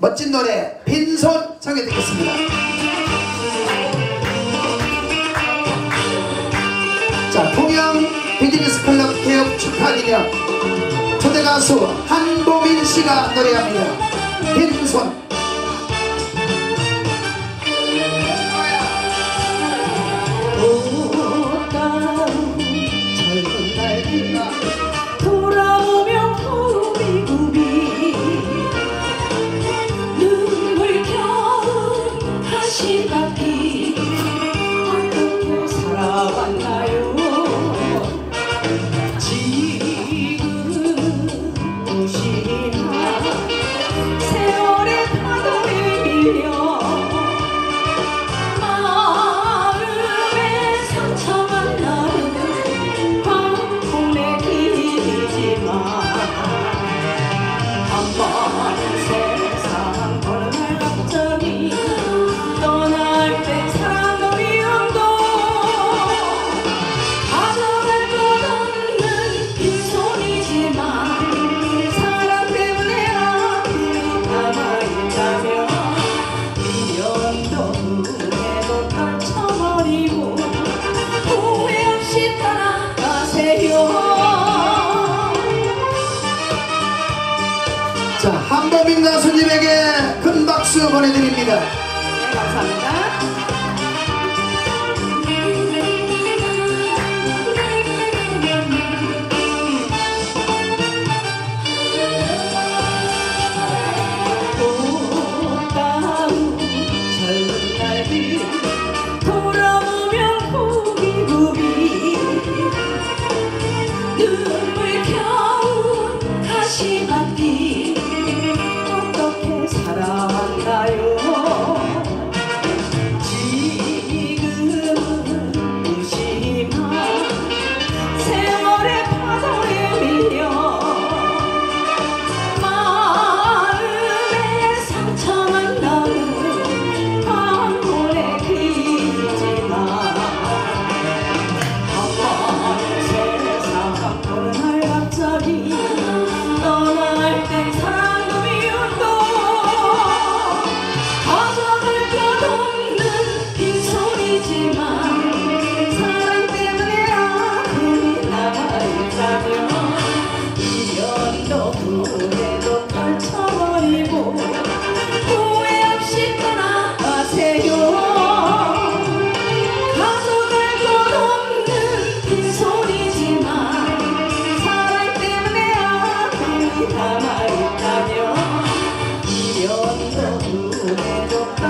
멋진 노래 빈손 청해 듣겠습니다. 자 통영 비즈니스 클럽 개업 축하드려 초대 가수 한보민 씨가 노래합니다. 빈손. 젊은 날이라 Keep up. 보내드립니다. 네, 감사합니다. desayuno.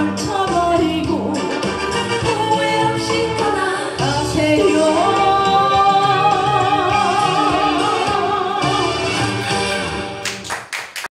I'm trying.